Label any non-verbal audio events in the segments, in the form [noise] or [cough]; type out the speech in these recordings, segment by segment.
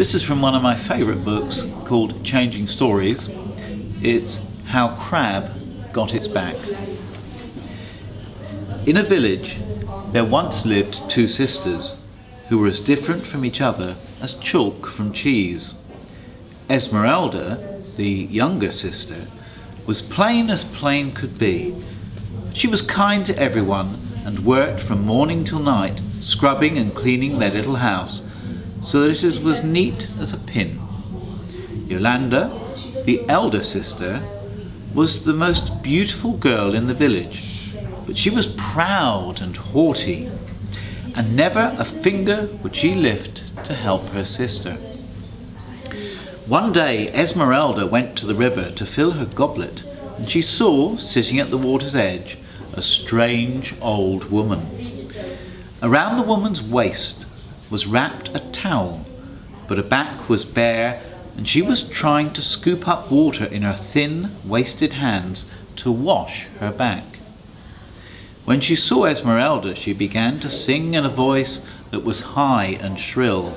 This is from one of my favourite books called Changing Stories. It's How Crab Got Its Back. In a village, there once lived two sisters who were as different from each other as chalk from cheese. Esmeralda, the younger sister, was plain as plain could be. She was kind to everyone and worked from morning till night, scrubbing and cleaning their little house, so that it was as neat as a pin. Yolanda, the elder sister, was the most beautiful girl in the village, but she was proud and haughty, and never a finger would she lift to help her sister. One day Esmeralda went to the river to fill her goblet, and she saw, sitting at the water's edge, a strange old woman. Around the woman's waist was wrapped a towel, but her back was bare, and she was trying to scoop up water in her thin, wasted hands to wash her back. When she saw Esmeralda, she began to sing in a voice that was high and shrill.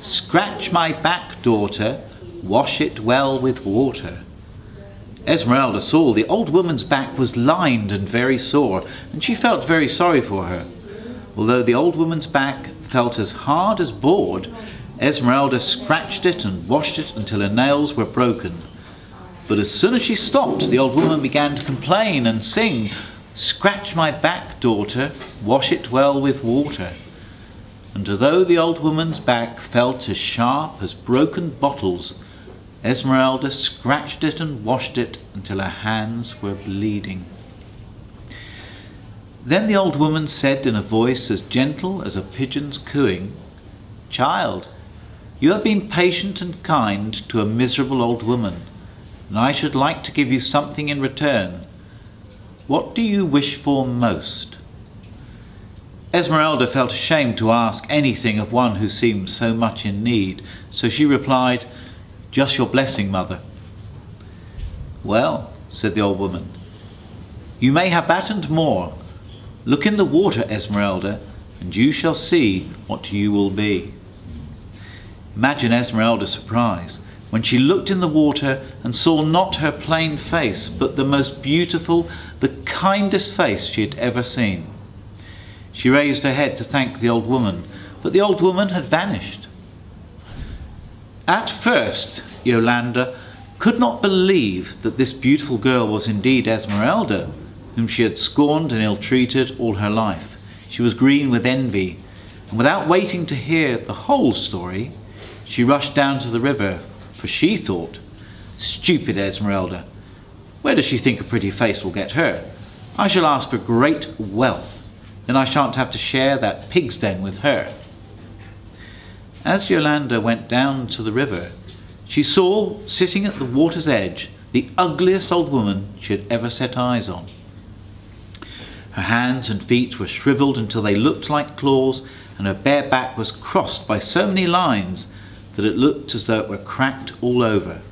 Scratch my back, daughter, wash it well with water. Esmeralda saw the old woman's back was lined and very sore, and she felt very sorry for her. Although the old woman's back felt as hard as board, Esmeralda scratched it and washed it until her nails were broken. But as soon as she stopped, the old woman began to complain and sing, Scratch my back, daughter, wash it well with water. And although the old woman's back felt as sharp as broken bottles, Esmeralda scratched it and washed it until her hands were bleeding. Then the old woman said in a voice as gentle as a pigeon's cooing, Child, you have been patient and kind to a miserable old woman, and I should like to give you something in return. What do you wish for most? Esmeralda felt ashamed to ask anything of one who seemed so much in need, so she replied, Just your blessing, mother. Well, said the old woman, you may have that and more. Look in the water, Esmeralda, and you shall see what you will be. Imagine Esmeralda's surprise when she looked in the water and saw not her plain face, but the most beautiful, the kindest face she had ever seen. She raised her head to thank the old woman, but the old woman had vanished. At first, Yolanda could not believe that this beautiful girl was indeed Esmeralda, whom she had scorned and ill-treated all her life. She was green with envy, and without waiting to hear the whole story, she rushed down to the river, for she thought, Stupid Esmeralda, where does she think a pretty face will get her? I shall ask for great wealth, then I shan't have to share that pig's den with her. As Yolanda went down to the river, she saw, sitting at the water's edge, the ugliest old woman she had ever set eyes on. Her hands and feet were shriveled until they looked like claws, and her bare back was crossed by so many lines that it looked as though it were cracked all over.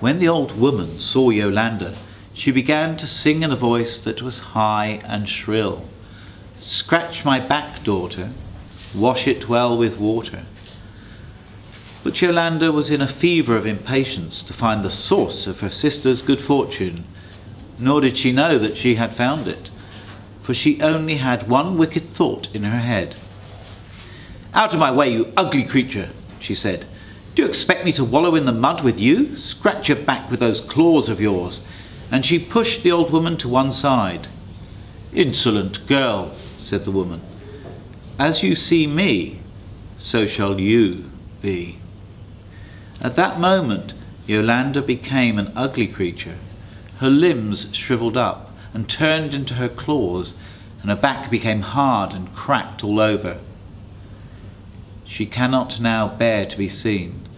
When the old woman saw Yolanda, she began to sing in a voice that was high and shrill. Scratch my back, daughter, wash it well with water. But Yolanda was in a fever of impatience to find the source of her sister's good fortune, nor did she know that she had found it, for she only had one wicked thought in her head. Out of my way, you ugly creature, she said. Do you expect me to wallow in the mud with you? Scratch your back with those claws of yours. And she pushed the old woman to one side. Insolent girl, said the woman. As you see me, so shall you be. At that moment, Yolanda became an ugly creature. Her limbs shriveled up and turned into her claws, and her back became hard and cracked all over. She cannot now bear to be seen,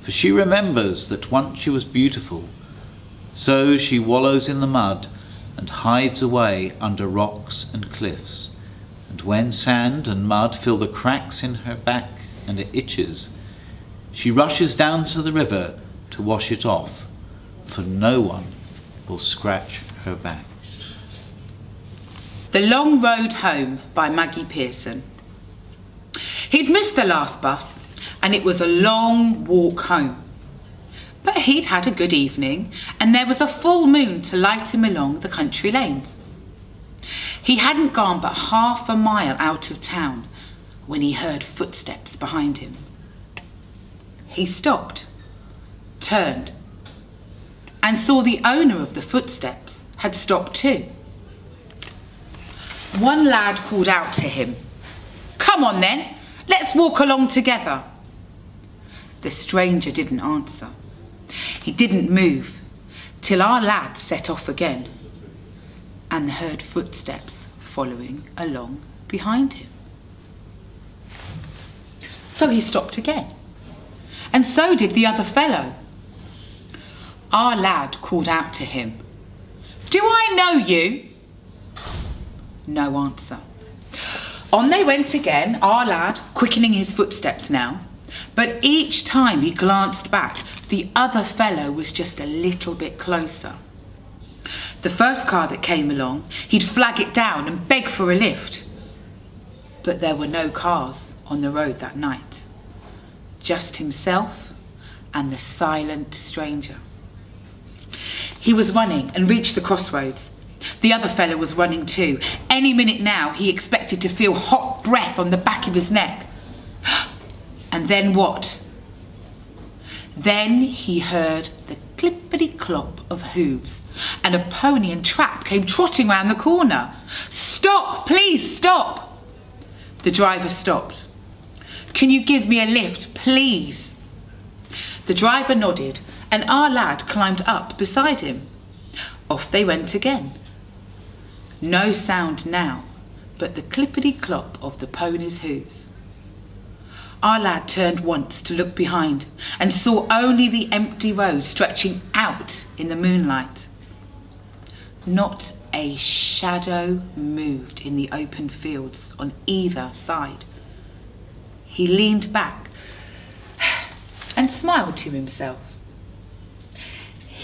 for she remembers that once she was beautiful. So she wallows in the mud and hides away under rocks and cliffs. And when sand and mud fill the cracks in her back and it itches, she rushes down to the river to wash it off, for no one will scratch her back. The Long Road Home by Maggie Pearson. He'd missed the last bus and it was a long walk home. But he'd had a good evening, and there was a full moon to light him along the country lanes. He hadn't gone but half a mile out of town when he heard footsteps behind him. He stopped, turned, and saw the owner of the footsteps had stopped too. One lad called out to him, Come on then, let's walk along together. The stranger didn't answer. He didn't move till our lad set off again and heard footsteps following along behind him. So he stopped again, and so did the other fellow. Our lad called out to him, Do I know you? No answer. On they went again, our lad quickening his footsteps now, but each time he glanced back, the other fellow was just a little bit closer. The first car that came along, he'd flag it down and beg for a lift. But there were no cars on the road that night. Just himself and the silent stranger. He was running and reached the crossroads. The other fellow was running too. Any minute now, he expected to feel hot breath on the back of his neck. [gasps] And then what? Then he heard the clippity clop of hooves, and a pony and trap came trotting round the corner. Stop, please stop! The driver stopped. Can you give me a lift, please? The driver nodded, and our lad climbed up beside him. Off they went again. No sound now, but the clippity clop of the pony's hooves. Our lad turned once to look behind and saw only the empty road stretching out in the moonlight. Not a shadow moved in the open fields on either side. He leaned back [sighs] and smiled to himself.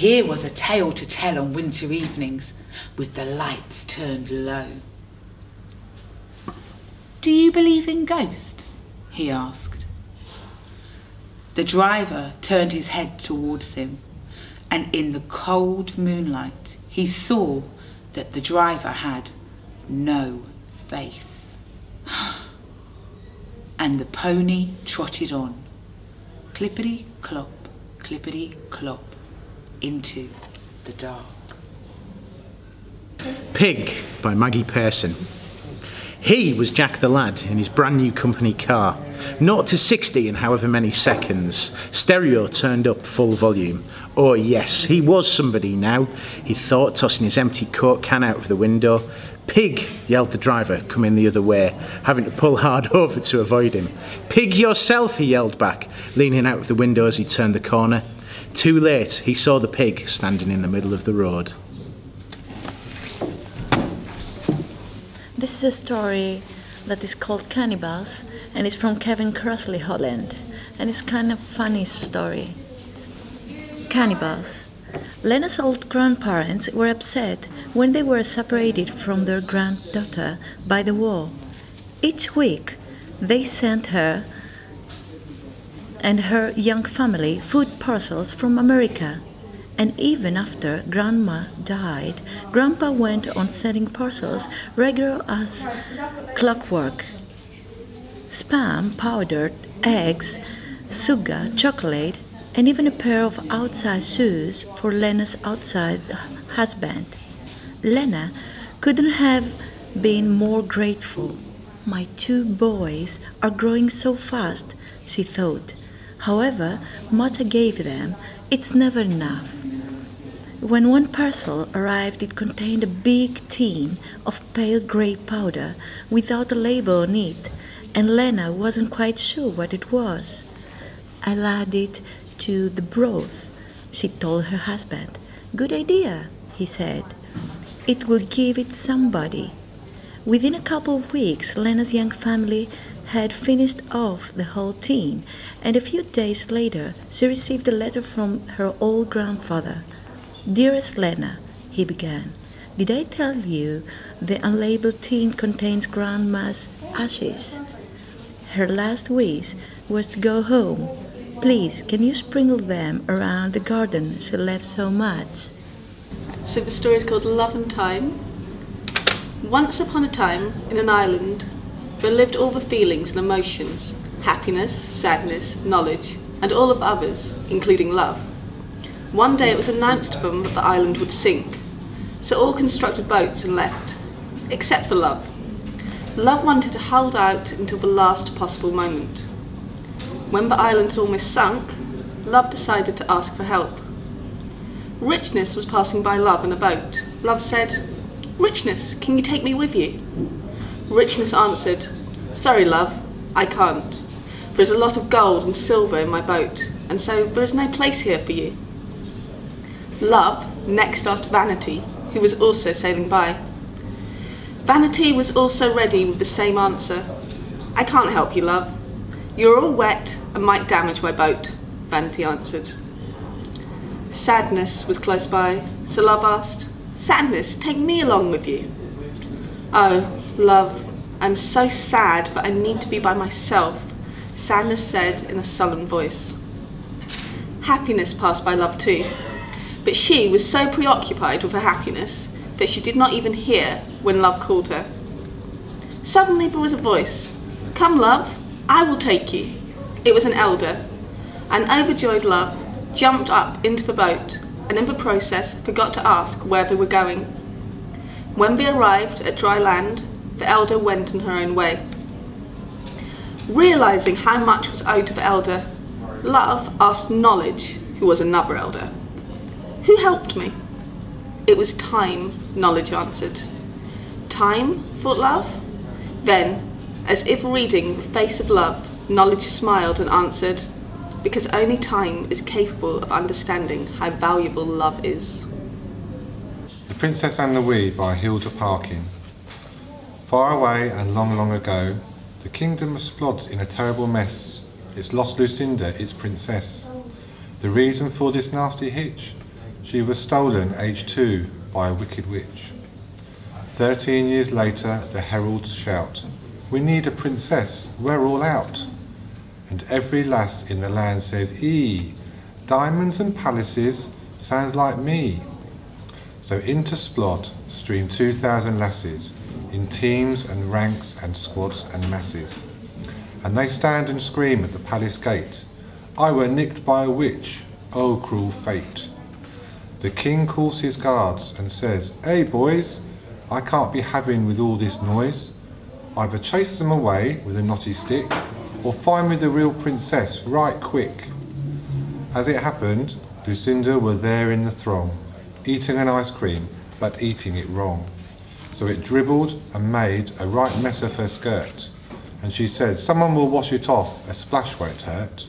Here was a tale to tell on winter evenings with the lights turned low. Do you believe in ghosts? he asked. The driver turned his head towards him, and in the cold moonlight, he saw that the driver had no face. [gasps] and the pony trotted on, clippity clop, clippity clop, into the dark. Pig by Maggie Pearson. He was Jack the Lad in his brand new company car. 0 to 60 in however many seconds. Stereo turned up full volume. Oh yes, he was somebody now, he thought, tossing his empty coke can out of the window. Pig, yelled the driver, coming the other way, having to pull hard [laughs] over to avoid him. Pig yourself, he yelled back, leaning out of the window as he turned the corner. Too late, he saw the pig standing in the middle of the road. This is a story that is called Cannibals and it's from Kevin Crossley Holland and it's kind of funny story. Cannibals. Lena's old grandparents were upset when they were separated from their granddaughter by the war. Each week, they sent her and her young family food parcels from America and even after Grandma died, Grandpa went on sending parcels regular as clockwork. Spam, powdered eggs, sugar, chocolate, and even a pair of outside shoes for Lena's outside husband. Lena couldn't have been more grateful. My two boys are growing so fast, she thought. However I gave them, it's never enough. When one parcel arrived, it contained a big tin of pale gray powder without a label on it, and Lena wasn't quite sure what it was. I'll add it to the broth, she told her husband. Good idea, he said. It will give it somebody. Within a couple of weeks, Lena's young family had finished off the whole tin, and a few days later she received a letter from her old grandfather. Dearest Lena, he began, did I tell you the unlabeled tin contains Grandma's ashes? Her last wish was to go home. Please, can you sprinkle them around the garden she left so much? So the story is called Love and Time. Once upon a time, in an island, there lived all the feelings and emotions happiness, sadness, knowledge, and all of others, including love. One day it was announced to them that the island would sink, so all constructed boats and left, except for love. Love wanted to hold out until the last possible moment. When the island had almost sunk, Love decided to ask for help. Richness was passing by Love in a boat. Love said, Richness, can you take me with you? Richness answered, Sorry, love, I can't. There is a lot of gold and silver in my boat, and so there is no place here for you. Love next asked Vanity, who was also sailing by. Vanity was also ready with the same answer. I can't help you, love. You're all wet and might damage my boat, Vanity answered. Sadness was close by, so Love asked, Sadness, take me along with you. Oh, love, I'm so sad that I need to be by myself, Sadness said in a sullen voice. Happiness passed by love too, but she was so preoccupied with her happiness that she did not even hear when love called her. Suddenly there was a voice. Come, love, I will take you. It was an elder. An overjoyed love jumped up into the boat and in the process forgot to ask where they were going. When they arrived at dry land, the elder went in her own way. Realizing how much was out of elder, Love asked Knowledge, who was another elder, Who helped me? It was time, Knowledge answered. Time? thought Love. Then, as if reading the face of Love, Knowledge smiled and answered, because only time is capable of understanding how valuable love is. Princess the Wee by Hilda Parkin. Far away and long, long ago, the kingdom of Splod's in a terrible mess. It's lost Lucinda, its princess. The reason for this nasty hitch? She was stolen, aged two, by a wicked witch. Thirteen years later, the heralds shout, We need a princess, we're all out. And every lass in the land says, Ee, diamonds and palaces sounds like me. So into Splod stream 2,000 lasses, in teams and ranks and squads and masses. And they stand and scream at the palace gate, I were nicked by a witch, oh cruel fate. The king calls his guards and says, Hey boys, I can't be having with all this noise. Either chase them away with a knotty stick, or find me the real princess right quick. As it happened, Lucinda were there in the throng, eating an ice cream, but eating it wrong. So it dribbled and made a right mess of her skirt. And she said, someone will wash it off, a splash won't hurt.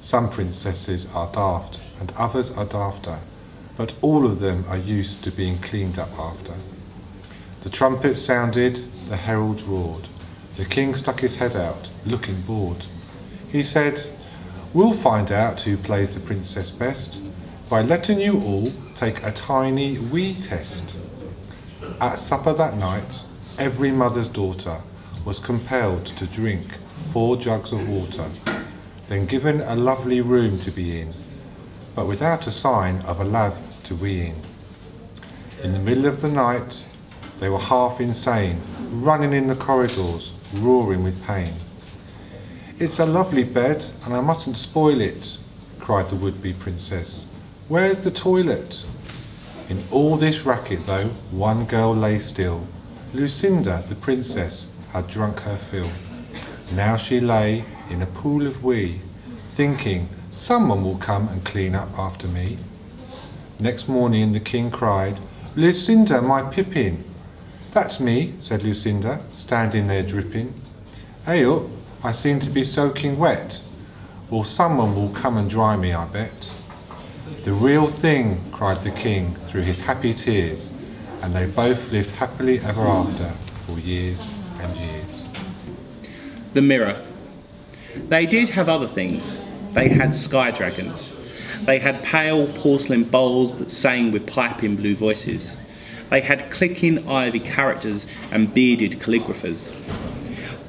Some princesses are daft, and others are dafter, but all of them are used to being cleaned up after. The trumpet sounded, the heralds roared. The king stuck his head out, looking bored. He said, We'll find out who plays the princess best by letting you all take a tiny wee test. At supper that night, every mother's daughter was compelled to drink four jugs of water, then given a lovely room to be in, but without a sign of a lav to wee in. In the middle of the night, they were half insane, running in the corridors, roaring with pain. It's a lovely bed, and I mustn't spoil it, cried the would-be princess. Where's the toilet? In all this racket, though, one girl lay still. Lucinda, the princess, had drunk her fill. Now she lay in a pool of wee, thinking, someone will come and clean up after me. Next morning the king cried, Lucinda, my pippin. That's me, said Lucinda, standing there dripping. Hey up, I seem to be soaking wet. Well, someone will come and dry me, I bet. The real thing, cried the king through his happy tears, and they both lived happily ever after for years and years. The mirror. They did have other things. They had sky dragons. They had pale porcelain bowls that sang with piping blue voices. They had clicking ivy characters and bearded calligraphers.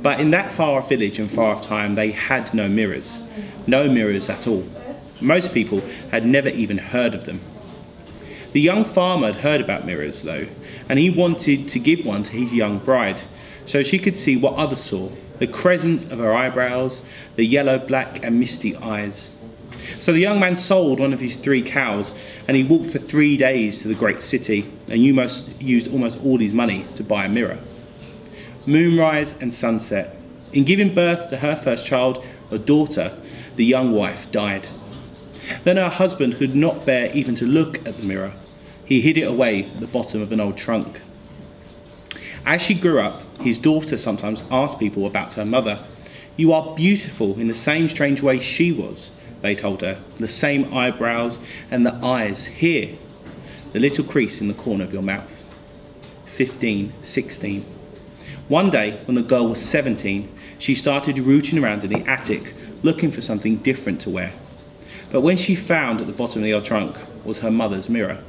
But in that far off village and far off time, they had no mirrors. No mirrors at all. Most people had never even heard of them. The young farmer had heard about mirrors, though, and he wanted to give one to his young bride so she could see what others saw the crescent of her eyebrows, the yellow, black, and misty eyes. So the young man sold one of his three cows, and he walked for three days to the great city, and used almost all his money to buy a mirror. Moonrise and sunset. In giving birth to her first child, a daughter, the young wife died. Then her husband could not bear even to look at the mirror. He hid it away at the bottom of an old trunk. As she grew up, his daughter sometimes asked people about her mother. You are beautiful in the same strange way she was, they told her. The same eyebrows and the eyes here, the little crease in the corner of your mouth. 15, 16. One day, when the girl was 17, she started rooting around in the attic looking for something different to wear. But when she found at the bottom of the old trunk was her mother's mirror.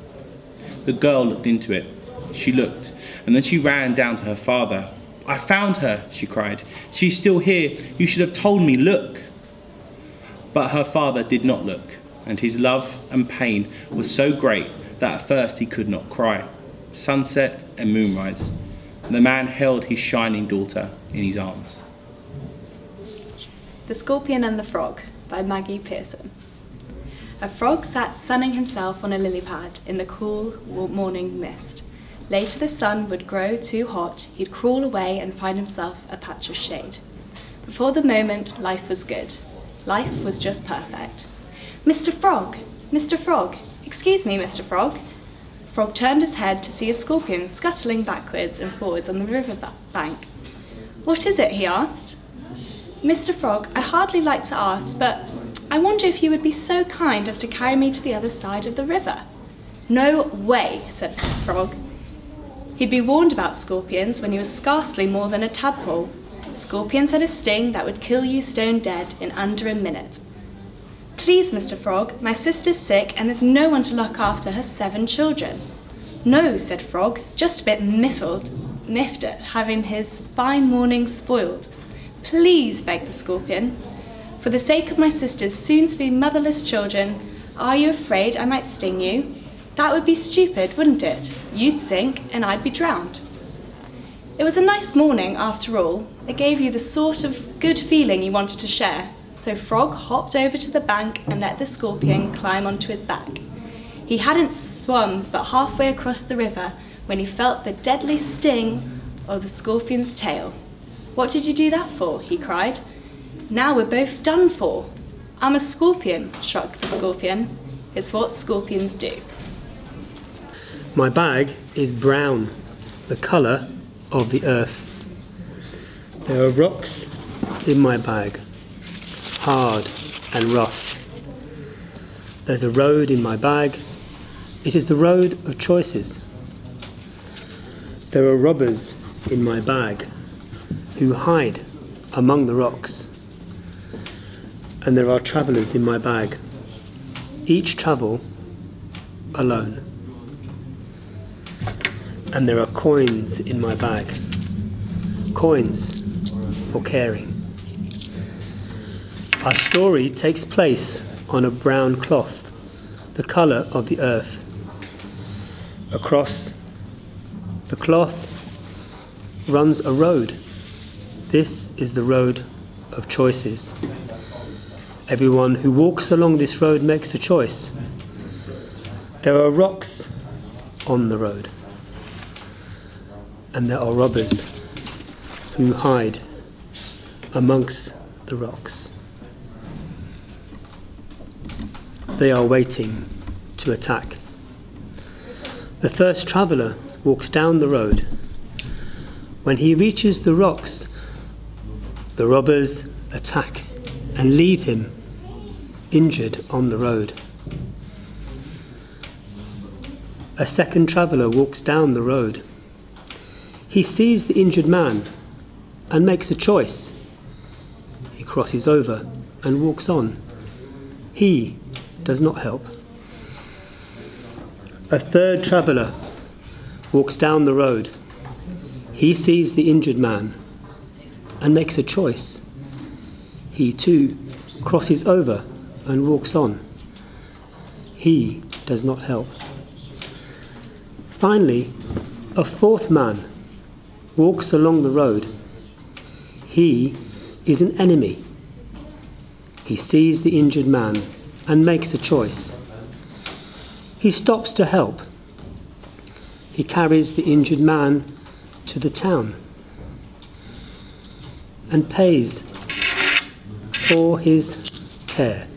The girl looked into it. She looked, and then she ran down to her father. I found her, she cried. She's still here. You should have told me, look. But her father did not look, and his love and pain was so great that at first he could not cry. Sunset and moonrise. The man held his shining daughter in his arms. The Scorpion and the Frog by Maggie Pearson. A frog sat sunning himself on a lily pad in the cool morning mist. Later the sun would grow too hot, he'd crawl away and find himself a patch of shade. Before the moment, life was good. Life was just perfect. Mr. Frog! Mr. Frog! Excuse me, Mr. Frog. Frog turned his head to see a scorpion scuttling backwards and forwards on the river bank. What is it? he asked. Mr. Frog, I hardly like to ask, but I wonder if you would be so kind as to carry me to the other side of the river. No way, said the frog. He'd be warned about scorpions when he was scarcely more than a tadpole. Scorpions had a sting that would kill you stone dead in under a minute. Please, Mr. Frog, my sister's sick and there's no one to look after her seven children. No, said Frog, just a bit miffled, miffed at having his fine morning spoiled. Please, begged the scorpion, for the sake of my sister's soon to be motherless children, are you afraid I might sting you? That would be stupid, wouldn't it? You'd sink and I'd be drowned. It was a nice morning after all. It gave you the sort of good feeling you wanted to share. So Frog hopped over to the bank and let the scorpion climb onto his back. He hadn't swum but halfway across the river when he felt the deadly sting of the scorpion's tail. What did you do that for? he cried. Now we're both done for. I'm a scorpion, shrugged the scorpion. It's what scorpions do. My bag is brown, the colour of the earth. There are rocks in my bag, hard and rough. There's a road in my bag. It is the road of choices. There are robbers in my bag who hide among the rocks and there are travellers in my bag. Each travel alone. And there are coins in my bag. Coins for caring. Our story takes place on a brown cloth, the colour of the earth. Across the cloth runs a road. This is the road of choices. Everyone who walks along this road makes a choice. There are rocks on the road, and there are robbers who hide amongst the rocks. They are waiting to attack. The first traveller walks down the road. When he reaches the rocks, the robbers attack and leave him injured on the road. A second traveller walks down the road. He sees the injured man and makes a choice. He crosses over and walks on. He does not help. A third traveller walks down the road. He sees the injured man and makes a choice. He too crosses over and walks on. He does not help. Finally, a fourth man walks along the road. He is an enemy. He sees the injured man and makes a choice. He stops to help. He carries the injured man to the town and pays for his care.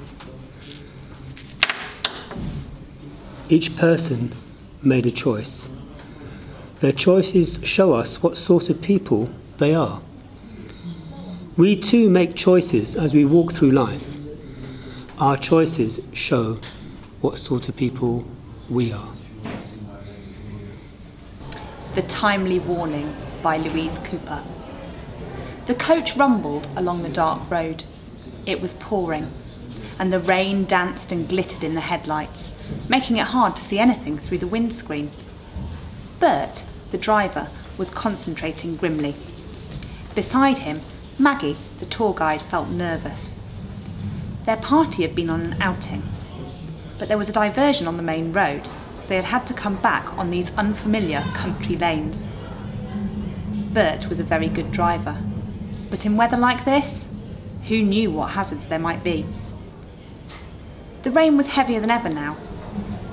Each person made a choice. Their choices show us what sort of people they are. We too make choices as we walk through life. Our choices show what sort of people we are. The Timely Warning by Louise Cooper. The coach rumbled along the dark road. It was pouring, and the rain danced and glittered in the headlights, making it hard to see anything through the windscreen. Bert, the driver, was concentrating grimly. Beside him, Maggie, the tour guide, felt nervous. Their party had been on an outing, but there was a diversion on the main road, so they had had to come back on these unfamiliar country lanes. Bert was a very good driver, but in weather like this, who knew what hazards there might be? The rain was heavier than ever now.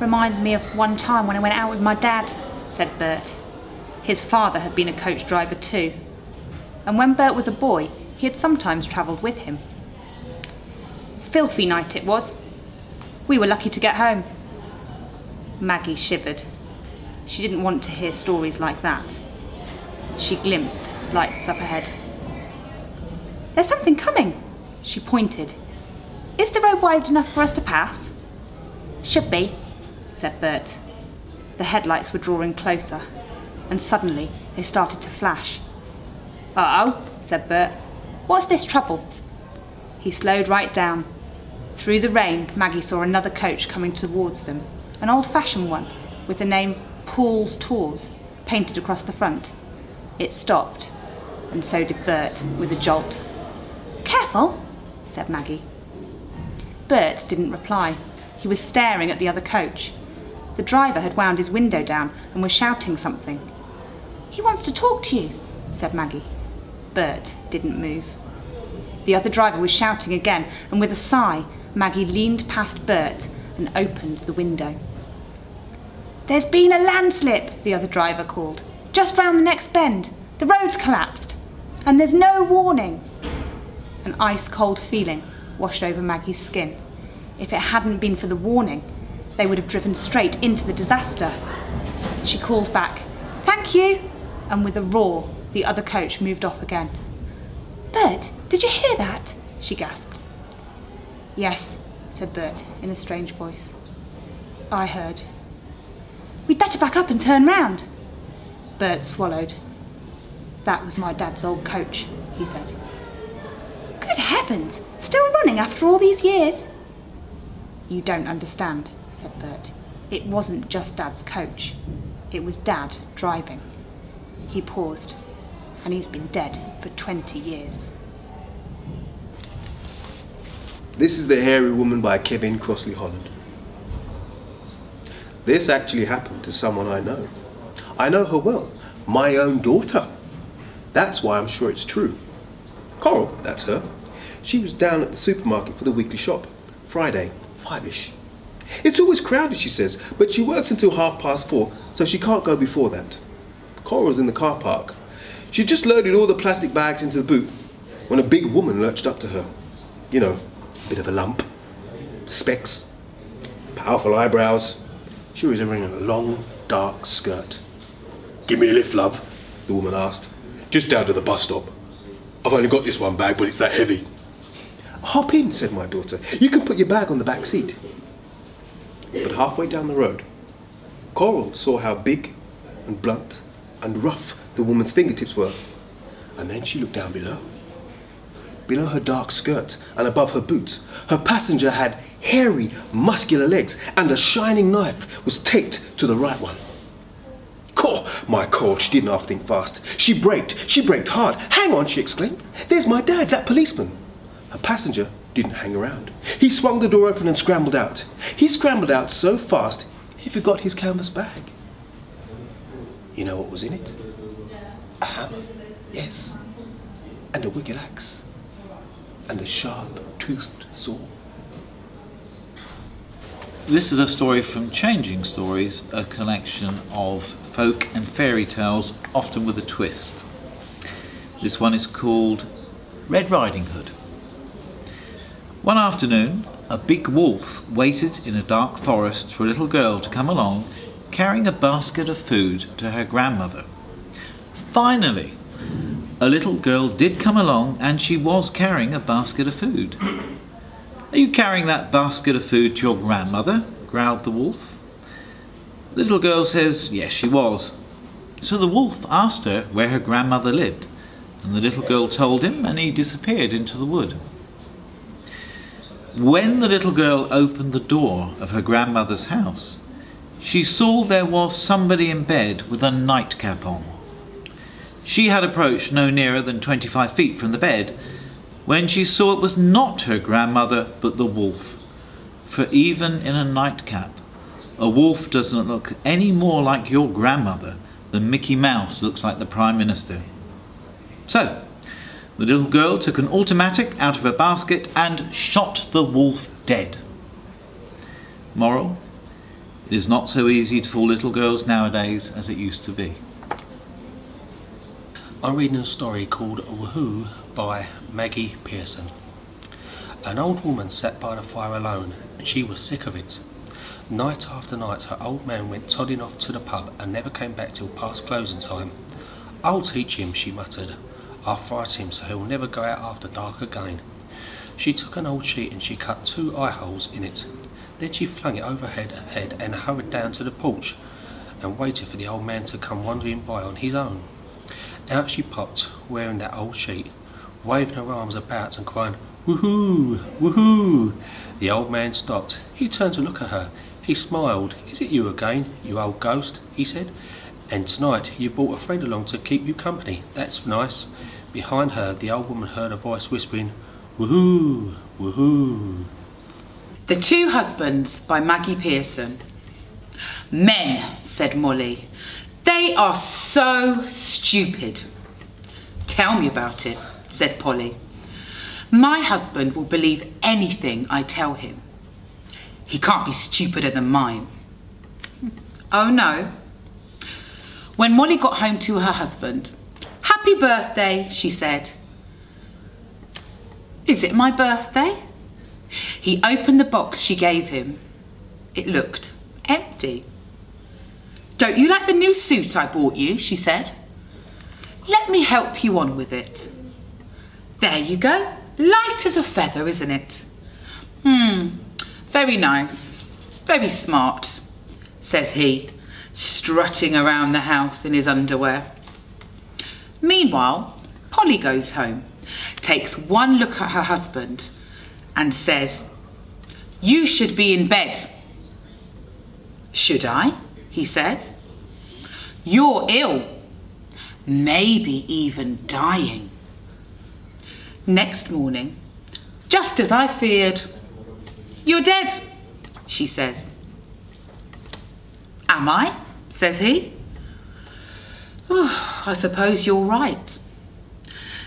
Reminds me of one time when I went out with my dad, said Bert. His father had been a coach driver too, and when Bert was a boy, he had sometimes travelled with him. Filthy night it was. We were lucky to get home. Maggie shivered. She didn't want to hear stories like that. She glimpsed lights up ahead. There's something coming, she pointed. Is the road wide enough for us to pass? Should be, said Bert. The headlights were drawing closer, and suddenly they started to flash. Uh oh, said Bert. What's this trouble? He slowed right down. Through the rain, Maggie saw another coach coming towards them, an old fashioned one, with the name Paul's Tours painted across the front. It stopped, and so did Bert, with a jolt. Careful, said Maggie. Bert didn't reply. He was staring at the other coach. The driver had wound his window down and was shouting something. He wants to talk to you, said Maggie. Bert didn't move. The other driver was shouting again, and with a sigh, Maggie leaned past Bert and opened the window. There's been a landslip, the other driver called. Just round the next bend. The road's collapsed. And there's no warning. An ice cold feeling washed over Maggie's skin. If it hadn't been for the warning, they would have driven straight into the disaster. She called back, Thank you! And with a roar, the other coach moved off again. Bert, did you hear that? she gasped. Yes, said Bert in a strange voice. I heard. We'd better back up and turn round. Bert swallowed. That was my dad's old coach, he said. Good heavens! Still running after all these years? You don't understand, said Bert. It wasn't just Dad's coach. It was Dad driving. He paused, and he's been dead for 20 years. This is The Hairy Woman by Kevin Crossley Holland. This actually happened to someone I know. I know her well, my own daughter. That's why I'm sure it's true. Coral, that's her. She was down at the supermarket for the weekly shop, Friday, five-ish. It's always crowded, she says, but she works until half past four, so she can't go before that. Coral's in the car park. She just loaded all the plastic bags into the boot when a big woman lurched up to her. You know, a bit of a lump, specs, powerful eyebrows. She was wearing a long, dark skirt. Give me a lift, love, the woman asked. Just down to the bus stop. I've only got this one bag, but it's that heavy. Hop in, said my daughter. You can put your bag on the back seat. But halfway down the road, Coral saw how big and blunt and rough the woman's fingertips were. And then she looked down below. Below her dark skirt and above her boots, her passenger had hairy, muscular legs and a shining knife was taped to the right one. Cor My God, she didn't half think fast. She braked, she braked hard. Hang on, she exclaimed. There's my dad, that policeman. Her passenger didn't hang around. He swung the door open and scrambled out. He scrambled out so fast, he forgot his canvas bag. You know what was in it? A hammer, yes, and a wicked axe, and a sharp toothed saw. This is a story from Changing Stories, a collection of folk and fairy tales, often with a twist. This one is called Red Riding Hood. One afternoon, a big wolf waited in a dark forest for a little girl to come along carrying a basket of food to her grandmother. Finally, a little girl did come along and she was carrying a basket of food. Are you carrying that basket of food to your grandmother? growled the wolf. The little girl says, yes, she was. So the wolf asked her where her grandmother lived, and the little girl told him, and he disappeared into the wood. When the little girl opened the door of her grandmother's house, she saw there was somebody in bed with a nightcap on. She had approached no nearer than 25 feet from the bed when she saw it was not her grandmother but the wolf. For even in a nightcap, a wolf doesn't look any more like your grandmother than Mickey Mouse looks like the Prime Minister. So, the little girl took an automatic out of her basket and shot the wolf dead. Moral, it is not so easy to fool little girls nowadays as it used to be. I'm reading a story called Woohoo by Maggie Pearson. An old woman sat by the fire alone, and she was sick of it. Night after night her old man went todding off to the pub and never came back till past closing time. I'll teach him, she muttered. I'll fright him so he'll never go out after dark again. She took an old sheet and she cut two eye holes in it. Then she flung it overhead head and hurried down to the porch and waited for the old man to come wandering by on his own. Out she popped, wearing that old sheet, waving her arms about and crying, Woohoo! Woohoo! The old man stopped. He turned to look at her. He smiled. Is it you again, you old ghost? he said. And tonight you brought a friend along to keep you company. That's nice. Behind her, the old woman heard a voice whispering, Woohoo! Woohoo! The Two Husbands by Maggie Pearson. Men, said Molly. They are so stupid. Tell me about it, said Polly. My husband will believe anything I tell him. He can't be stupider than mine. [laughs] Oh no. When Molly got home to her husband, Happy birthday, she said. Is it my birthday? He opened the box she gave him. It looked empty. Don't you like the new suit I bought you? she said. Let me help you on with it. There you go. Light as a feather, isn't it? Hmm, very nice. Very smart, says he, strutting around the house in his underwear. Meanwhile, Polly goes home, takes one look at her husband and says, You should be in bed. Should I? he says. You're ill, maybe even dying. Next morning, just as I feared, you're dead, she says. Am I? says he. Oh, [sighs] I suppose you're right.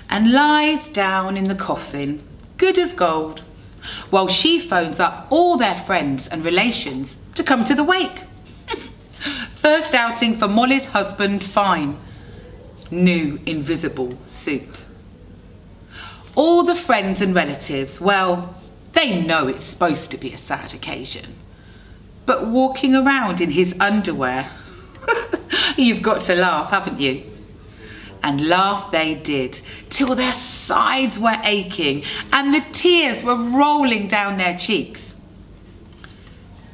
And lies down in the coffin, good as gold, while she phones up all their friends and relations to come to the wake. [laughs] First outing for Molly's husband, fine. New invisible suit. All the friends and relatives, well, they know it's supposed to be a sad occasion. But walking around in his underwear, [laughs] you've got to laugh, haven't you? And laugh they did, till their sides were aching and the tears were rolling down their cheeks.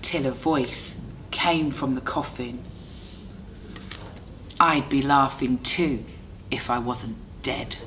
Till a voice came from the coffin. I'd be laughing too if I wasn't dead.